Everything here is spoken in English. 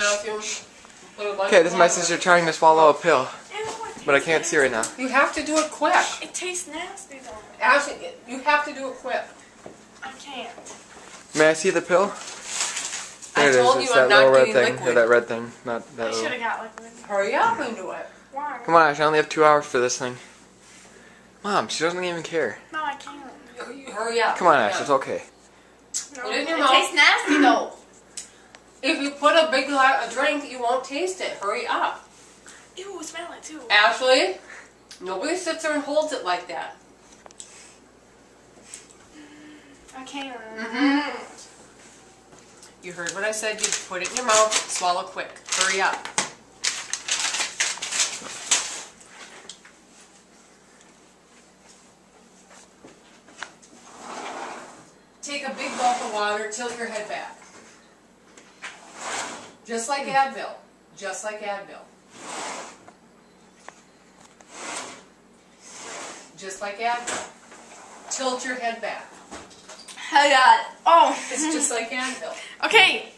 Okay, this is my sister trying to swallow a pill, but I can't see right now. You have to do it quick. It tastes nasty though. Ashley, you have to do it quick. I can't. May I see the pill? I There it is. told It's you that I'm not little red thing. Yeah, that red thing, not that I should have got liquid. Hurry up and do it. Why? Come on, Ash, I only have two hours for this thing. Mom, she doesn't even care. No, I can't. Hurry- Hurry up. Come on, Ash, Yeah. it's okay. No, it it tastes nasty though. If you put a big lot of drink, you won't taste it. Hurry up. Ew, smell it too. Ashley, nobody sits there and holds it like that. I can't. Mm-hmm. You heard what I said. You put it in your mouth, swallow quick. Hurry up. Take a big gulp of water, tilt your head back. Just like hmm. Advil. Just like Advil. Just like Advil. Tilt your head back. I got. Oh. It's just like Advil. Okay.